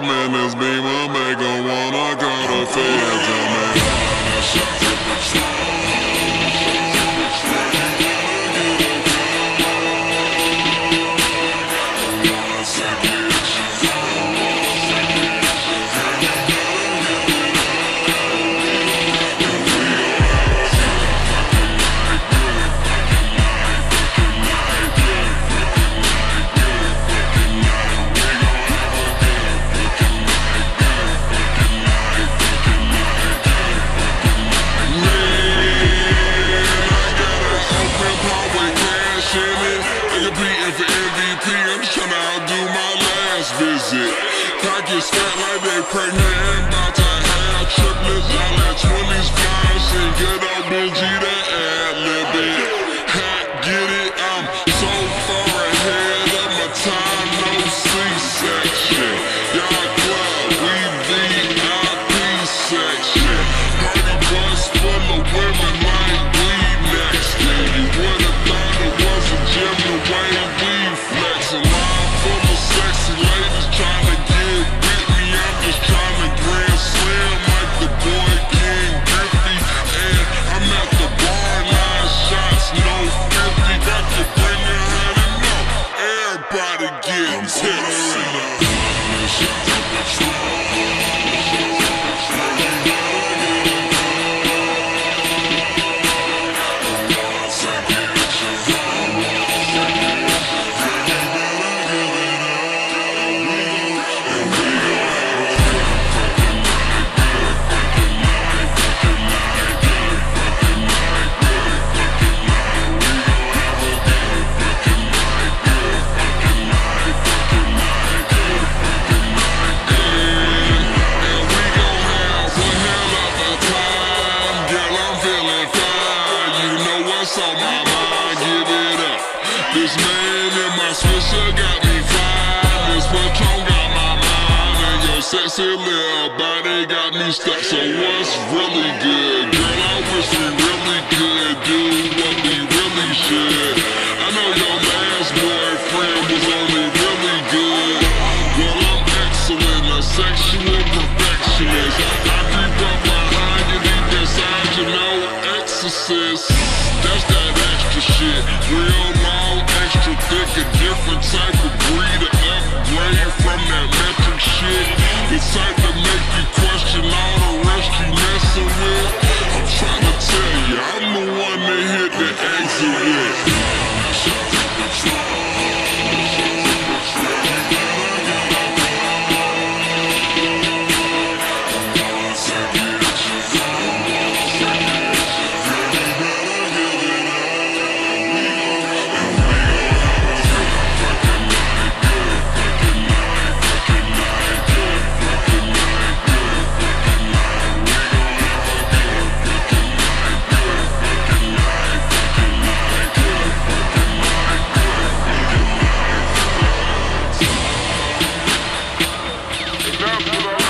man, this beamer make her wanna go a Fiji, man. Visit. Pockets fat like they pregnant and about to have triplets. I let 20s fly, sing good old Benji, that ad lib it. Hat, get it, I'm so far ahead of my time, no C-section. Y'all club, we VIP section. On my mind. Give it up. This man in my swisher got me fine. This Patron got my mind. And your sexy little body got me stuck. So what's really good? Girl, I wish we really could do what we really should. I know your last boyfriend was only really good. Well, I'm excellent, a sexual perfectionist. I creep up behind you, deep inside you, no exorcist is that extra shit. Real loud, extra thick, a different type of breed, an upgrade from that metal. Give her